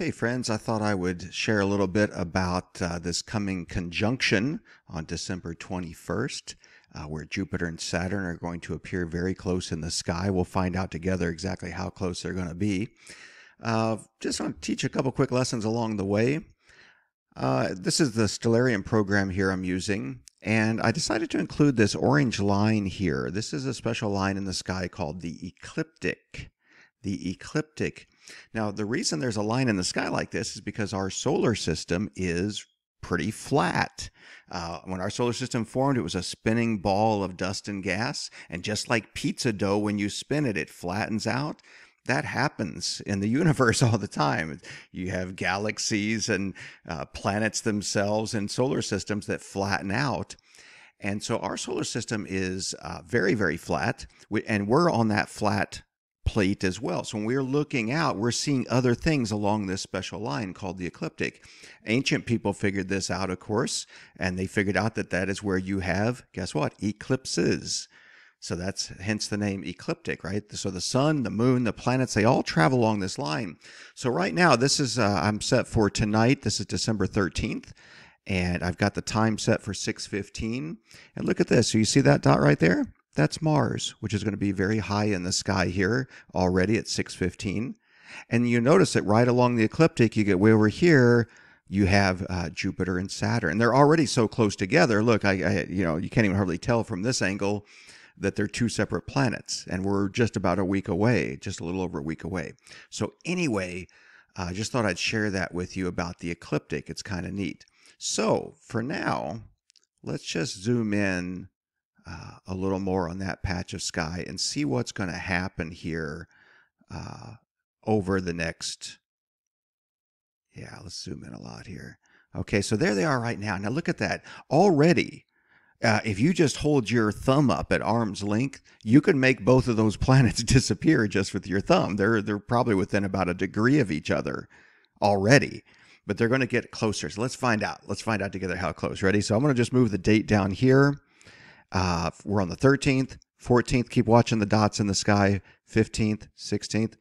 Hey, friends, I thought I would share a little bit about uh, this coming conjunction on December 21st, uh, where Jupiter and Saturn are going to appear very close in the sky. We'll find out together exactly how close they're going to be. Uh, just want to teach a couple quick lessons along the way. Uh, this is the Stellarium program here I'm using, and I decided to include this orange line here. This is a special line in the sky called the ecliptic. The ecliptic now, the reason there's a line in the sky like this is because our solar system is pretty flat. Uh, when our solar system formed, it was a spinning ball of dust and gas. And just like pizza dough, when you spin it, it flattens out. That happens in the universe all the time. You have galaxies and uh, planets themselves and solar systems that flatten out. And so our solar system is uh, very, very flat. and we're on that flat plate as well. So when we're looking out, we're seeing other things along this special line called the ecliptic. Ancient people figured this out, of course, and they figured out that that is where you have, guess what, eclipses. So that's hence the name ecliptic, right? So the sun, the moon, the planets, they all travel along this line. So right now, this is, uh, I'm set for tonight. This is December 13th and I've got the time set for 6:15. And look at this. So you see that dot right there? That's Mars, which is going to be very high in the sky here already at 615. And you notice that right along the ecliptic, you get way over here, you have uh, Jupiter and Saturn. They're already so close together. Look, I, I, you know, you can't even hardly tell from this angle that they're two separate planets, and we're just about a week away, just a little over a week away. So anyway, I uh, just thought I'd share that with you about the ecliptic. It's kind of neat. So for now, let's just zoom in uh, a little more on that patch of sky and see what's going to happen here uh, over the next. Yeah, let's zoom in a lot here. Okay, so there they are right now. Now look at that. Already, uh, if you just hold your thumb up at arm's length, you can make both of those planets disappear just with your thumb. They're they're probably within about a degree of each other already, but they're going to get closer. So let's find out. Let's find out together how close. Ready? So I'm going to just move the date down here. Uh, we're on the 13th, 14th. Keep watching the dots in the sky. 15th, 16th.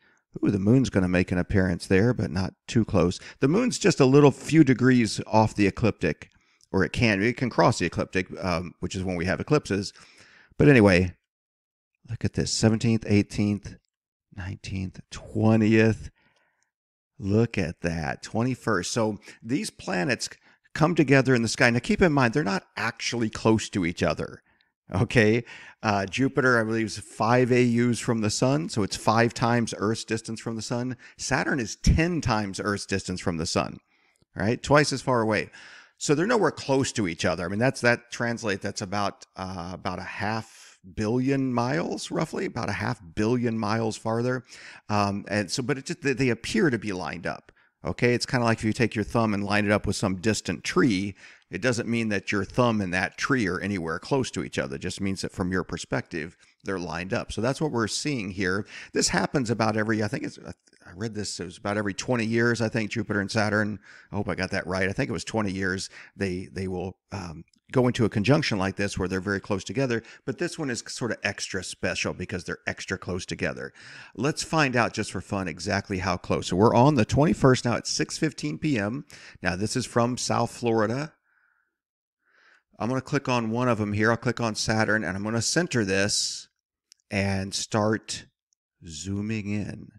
Ooh, the moon's going to make an appearance there, but not too close. The moon's just a little few degrees off the ecliptic, or it can it can cross the ecliptic, um, which is when we have eclipses. But anyway, look at this: 17th, 18th, 19th, 20th. Look at that, 21st. So these planets come together in the sky. Now, keep in mind, they're not actually close to each other. Okay. Uh, Jupiter, I believe, is five AUs from the sun. So it's five times Earth's distance from the sun. Saturn is 10 times Earth's distance from the sun, right? Twice as far away. So they're nowhere close to each other. I mean, that's that translate. That's about uh, about a half billion miles, roughly about a half billion miles farther. Um, and so, but it just they appear to be lined up. Okay, it's kind of like if you take your thumb and line it up with some distant tree, it doesn't mean that your thumb and that tree are anywhere close to each other. It just means that from your perspective, they're lined up. So that's what we're seeing here. This happens about every, I think it's, read this, it was about every 20 years, I think, Jupiter and Saturn. I hope I got that right. I think it was 20 years. They, they will um, go into a conjunction like this where they're very close together, but this one is sort of extra special because they're extra close together. Let's find out just for fun exactly how close. So we're on the 21st now at 6:15 p.m. Now this is from South Florida. I'm going to click on one of them here. I'll click on Saturn and I'm going to center this and start zooming in.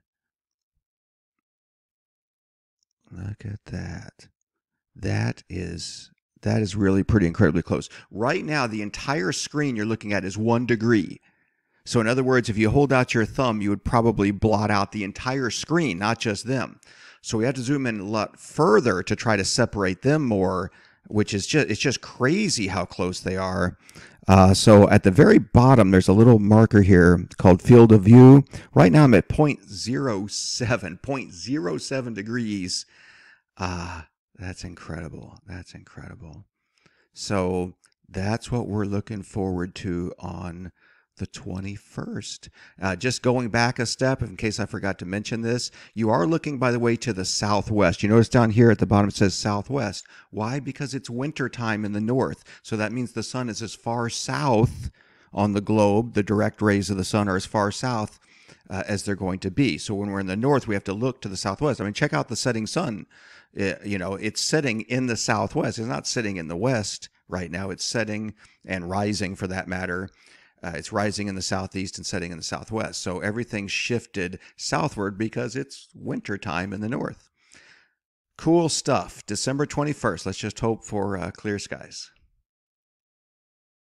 Look at that. That is that is really pretty incredibly close. Right now, the entire screen you're looking at is one degree. So, in other words, if you hold out your thumb, you would probably blot out the entire screen, not just them. So, we have to zoom in a lot further to try to separate them more, which is just, it's just crazy how close they are. Uh, so, at the very bottom, there's a little marker here called field of view. Right now, I'm at 0.07, 0.07 degrees. Uh, that's incredible. That's incredible. So that's what we're looking forward to on the 21st. Uh, just going back a step, in case I forgot to mention this, you are looking, by the way, to the southwest. You notice down here at the bottom it says southwest. Why? Because it's winter time in the north. So that means the sun is as far south on the globe, the direct rays of the sun are as far south uh, as they're going to be. So when we're in the north, we have to look to the southwest. I mean, check out the setting sun. Uh, you know, it's setting in the southwest. It's not sitting in the west right now. It's setting and rising, for that matter. Uh, it's rising in the southeast and setting in the southwest. So everything shifted southward because it's winter time in the north. Cool stuff. December 21st. Let's just hope for uh, clear skies.